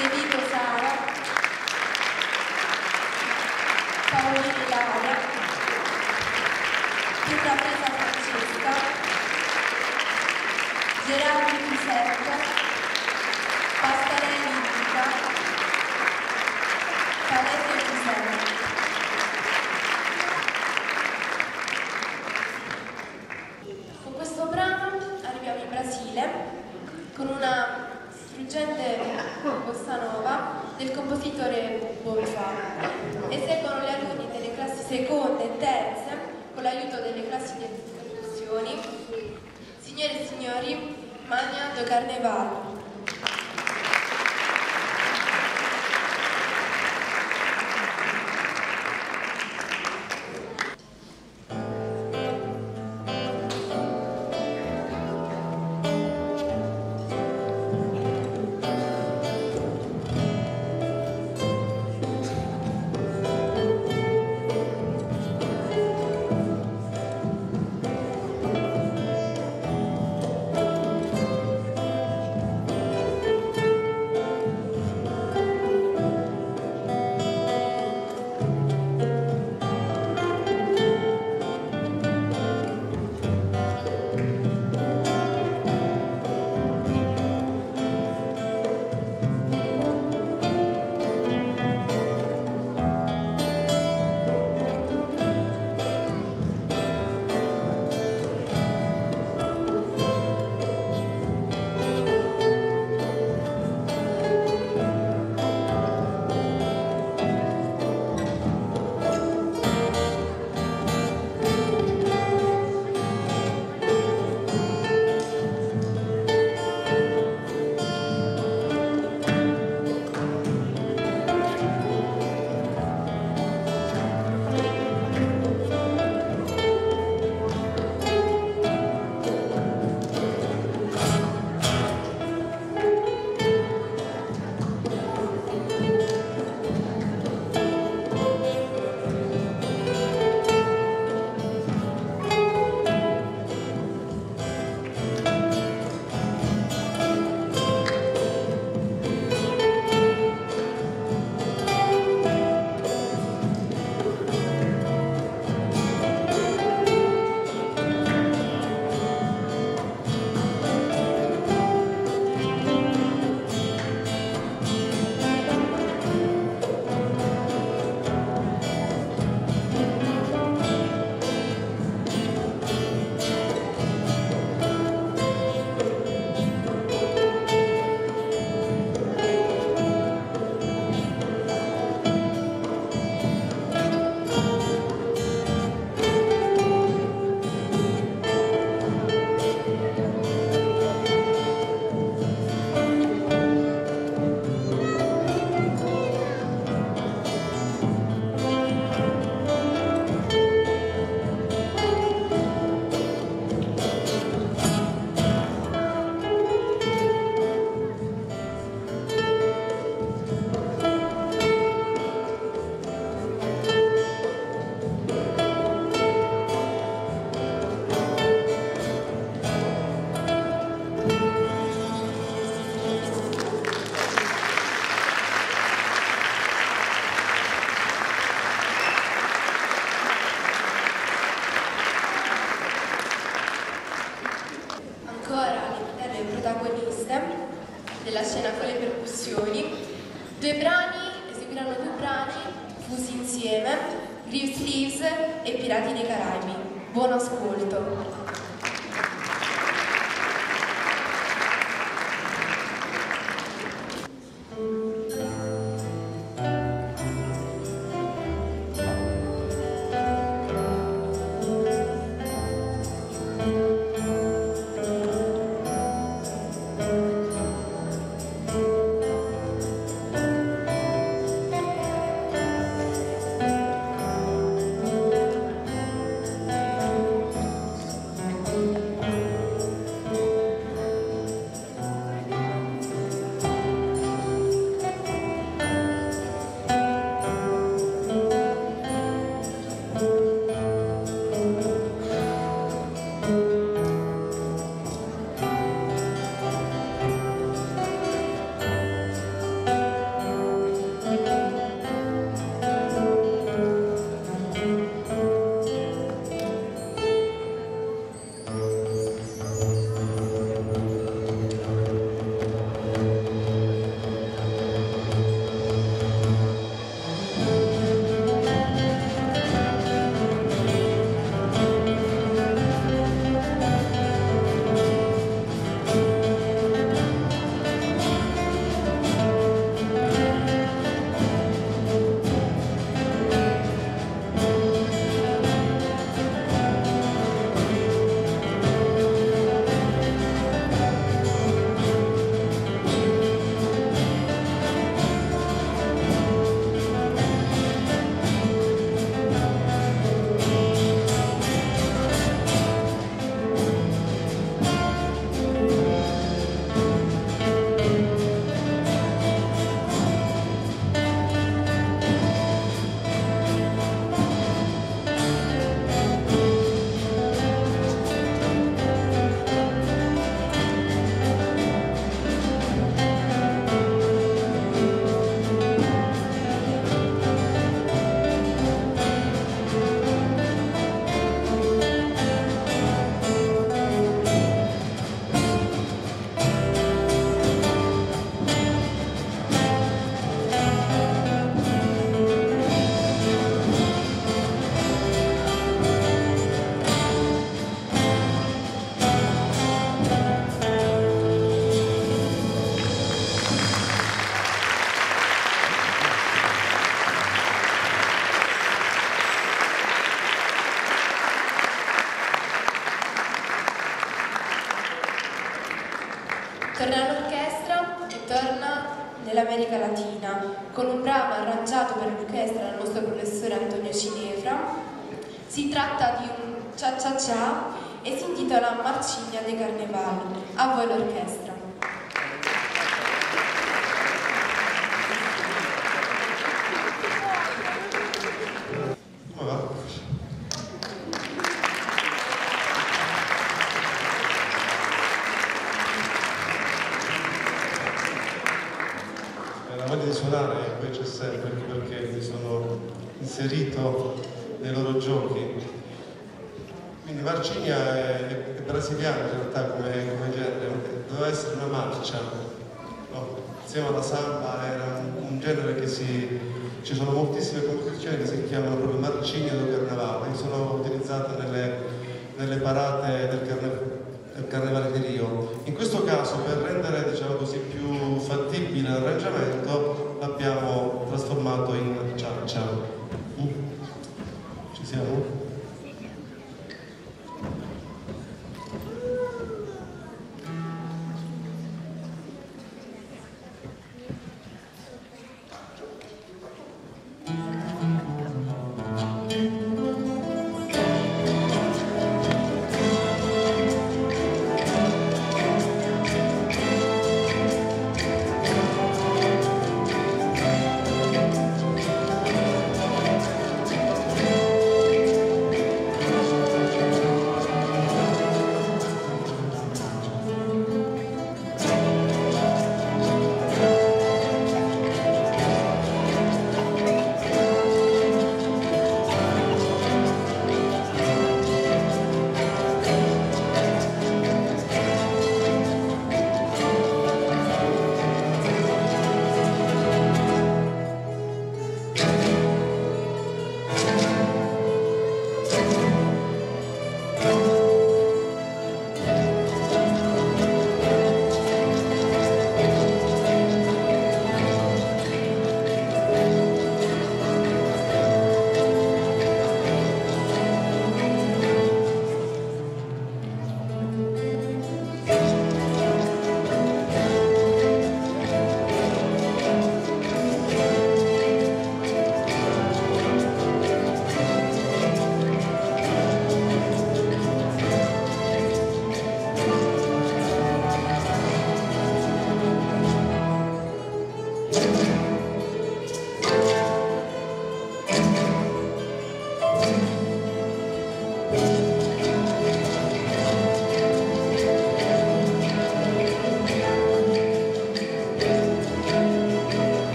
De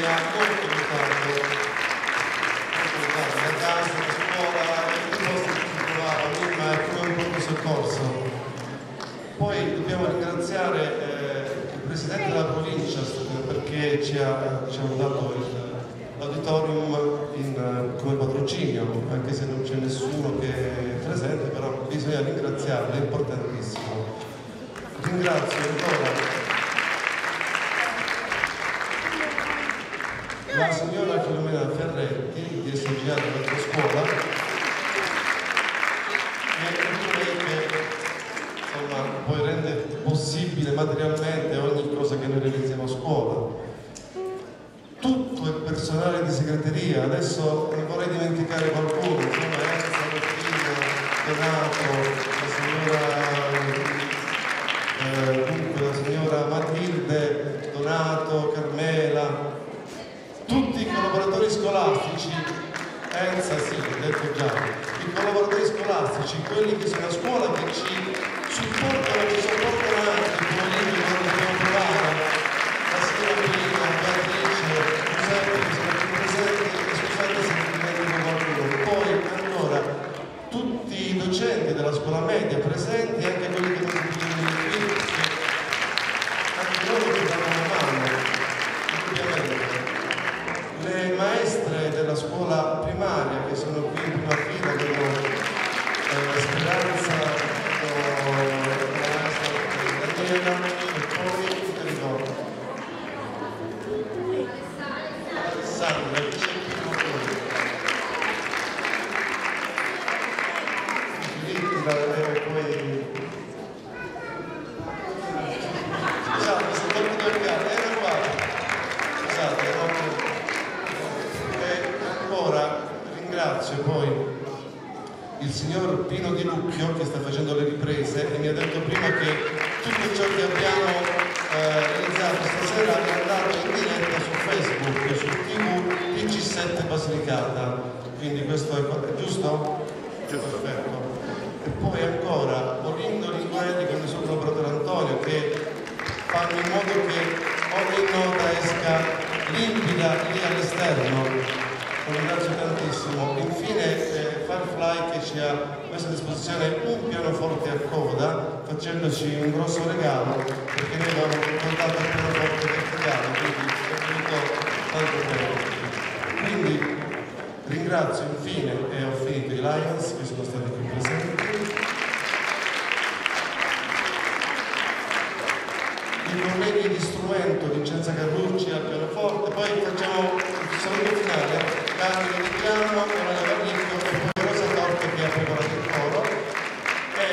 famiglia, molto lontano, molto casa, da scuola, in tutti i ma come un pronto soccorso. Poi dobbiamo ringraziare eh, il presidente della provincia perché ci ha diciamo, dato l'auditorium come patrocinio, anche se non c'è nessuno che è presente, però bisogna ringraziarlo, è importantissimo. Ringrazio ancora scolastici, Enza sì, ho detto già, i collaboratori scolastici, quelli che sono a scuola che ci supportano, ci supportano anche i pomeriggi quando dobbiamo provare, la signora Pina, Beatrice, Giuseppe che sono qui presenti, scusate se mi dimentico qualcuno. Poi ancora tutti i docenti della scuola media ringrazio poi il signor Pino Di Lucchio che sta facendo le riprese e mi ha detto prima che tutto ciò che abbiamo eh, realizzato stasera è andato in diretta su Facebook, su TV PC7 Basilicata. Quindi questo è, è giusto? Perfetto. E poi ancora Olindo Linguelli con il suo collaboratore Antonio che fanno in modo che ogni nota esca limpida lì all'esterno. Ringrazio tantissimo. Infine eh, Firefly che ci ha messo a disposizione un pianoforte a coda facendoci un grosso regalo perché noi avevamo contato il pianoforte verticale, quindi è venuto tanto bene. Quindi ringrazio infine e ho finito i Lions che sono stati qui presenti. i colleghi di strumento Vincenza Carlucci al pianoforte, poi facciamo il saluto finale, Carmine Di Piano, Emanuele Varnicchio e poi Rosa Torte che ha preparato il coro. E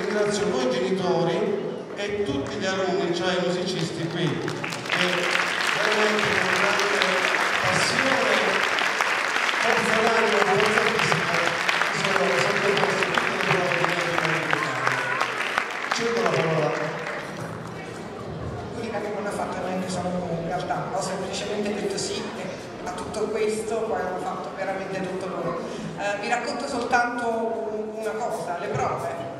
ringrazio voi genitori e tutti gli alunni, cioè i musicisti qui, che veramente con grande passione, forza d'animo, forza fisica, si sono sottoposti a tutte le prove che noi abbiamo dovuto fare. Cedo la parola l'unica che non ha fatto neanche sono in realtà, ho semplicemente detto sì a tutto questo, poi hanno fatto veramente tutto loro. Eh, vi racconto soltanto una cosa, le prove.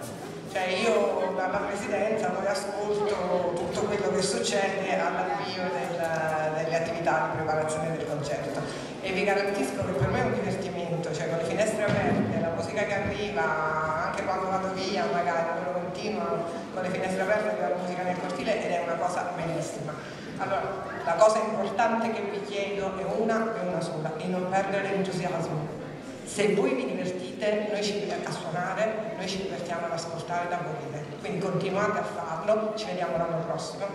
Cioè io dalla presidenza poi ascolto tutto quello che succede all'avvio del, delle attività di preparazione del concerto e vi garantisco che per me è un divertimento, cioè con le finestre aperte, la musica che arriva anche quando vado via magari, loro continuano con le finestre aperte con la musica nel cortile ed è bellissima. Allora, la cosa importante che vi chiedo è una e una sola, di non perdere l'entusiasmo. Se voi vi divertite, noi ci divertiamo a suonare, noi ci divertiamo ad ascoltare da morire. Quindi continuate a farlo, ci vediamo l'anno prossimo.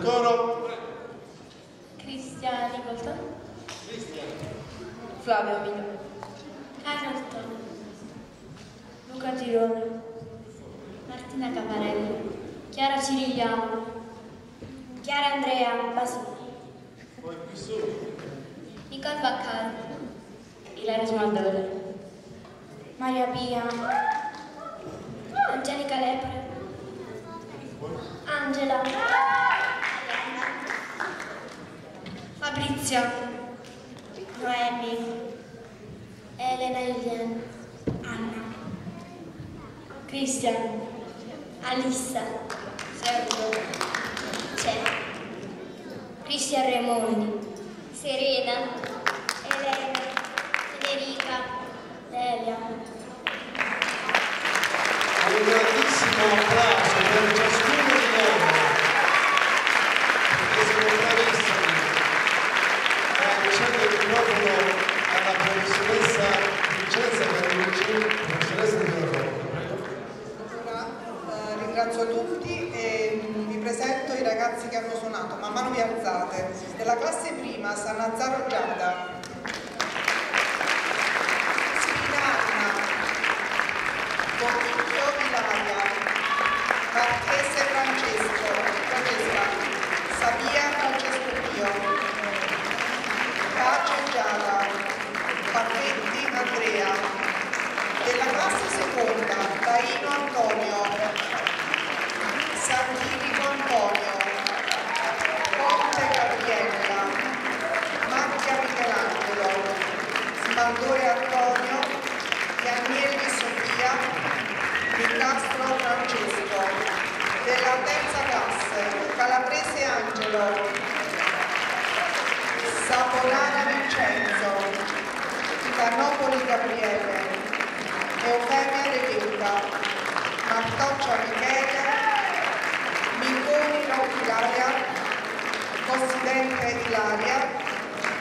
coro. Leoni, Serena, Elena, Federica, Delia. Un grandissimo applauso. la classe prima Sanazzaro Giada. Gabriele, Eufemia De Luca, Martoccia Michele, Mingoni Lautilaria, Cossidente Ilaria,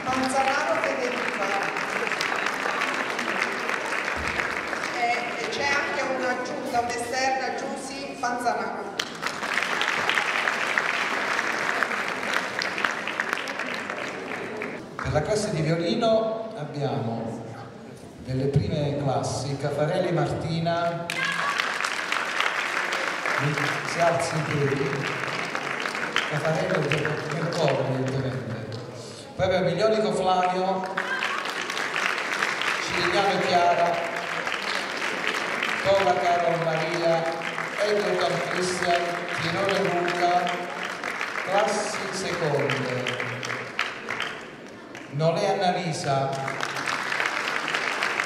Manzanaro Federica. E c'è anche un'aggiunta, un'esterna, Giussi Manzanaro Per la classe di violino abbiamo nelle prime classi, Caffarelli Martina. Si alzi in piedi, Caffarello nel coro evidentemente. Poi abbiamo Migliolico Flavio, Cirigliano Chiara, Paola Carol Maria, Edward Cristian, Pierone Luca, classi seconde. Non è Annalisa,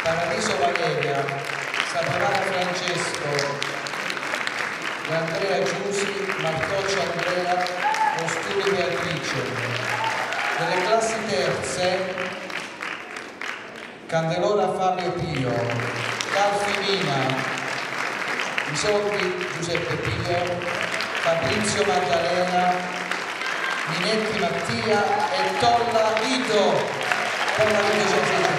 Paradiso Valeria, Saporana Francesco, Andrea Giusi, Martoccia Andrea, Osturi Beatrice. Delle classi terze, Candelora Fabio Pio, Calfimina, Isotti Giuseppe Pio, Fabrizio Maddalena, Minetti Mattia e Tolla Vito. Tolla Vito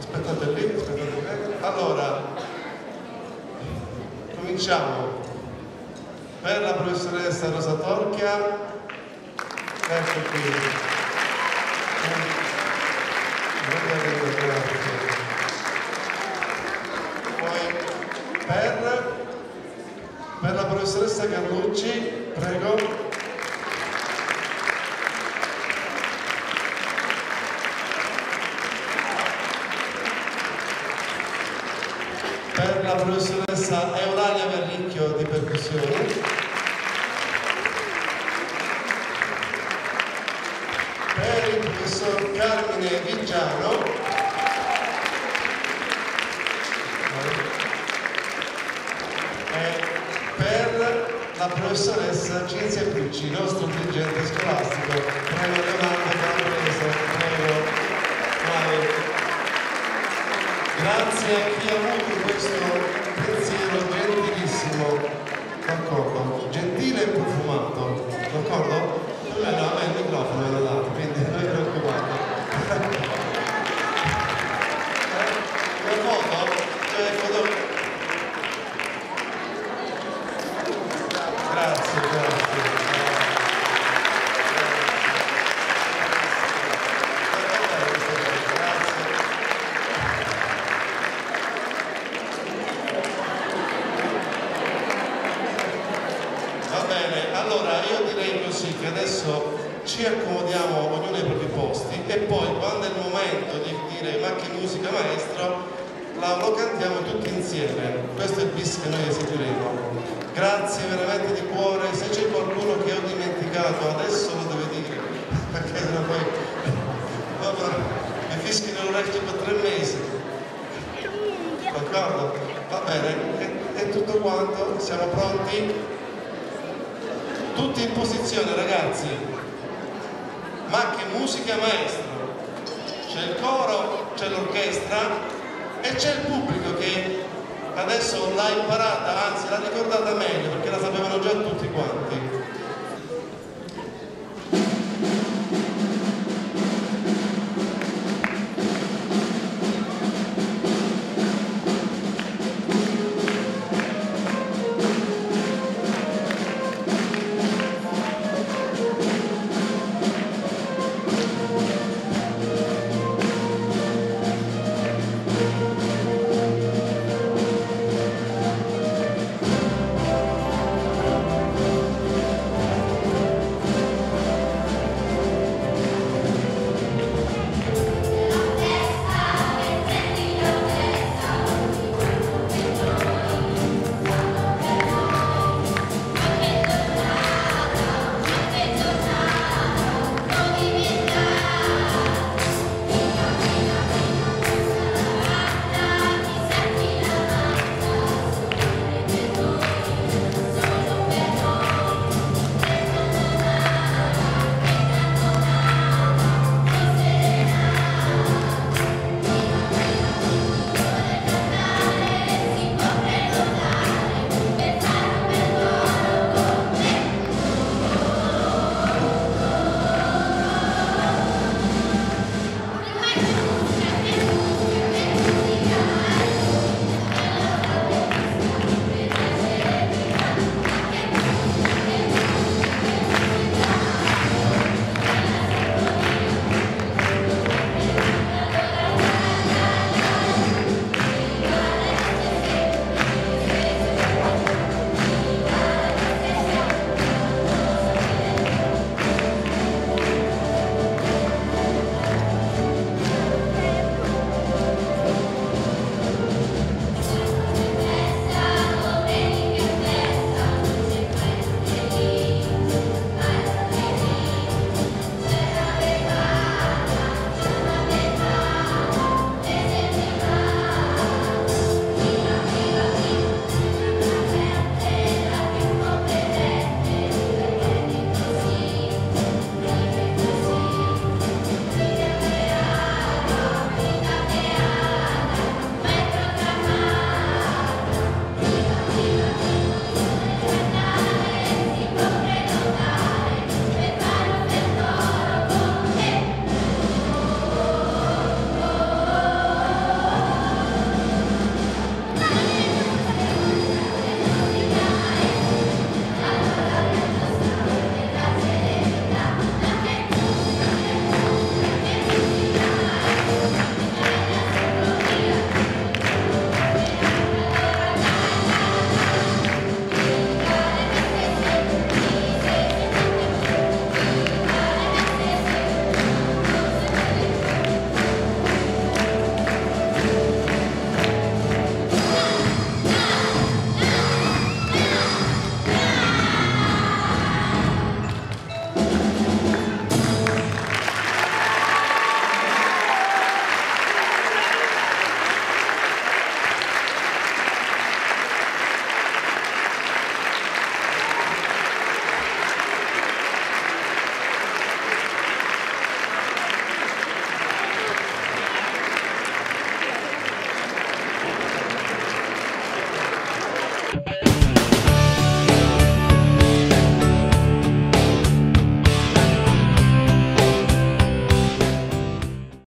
aspettate lì, aspettate lì. Allora, cominciamo. Per la professoressa Rosa Torchia, ecco qui. Poi per, per la professoressa Carlucci, prego. per la professoressa Eulalia Verricchio di percussioni. Per il Vigiano. E per la professoressa Cinzia Pucci, nostro dirigente scolastico. Prego Leonardo Calabrese, prego. Vai. Grazie a chi ha avuto questo pensiero gentilissimo, d'accordo? Gentile e profumato, d'accordo? Quanto, siamo pronti? tutti in posizione ragazzi. Ma che musica maestro. C'è il coro c'è l'orchestra e c'è il pubblico che adesso l'ha imparata anzi l'ha ricordata meglio perché la sapevano già tutti quanti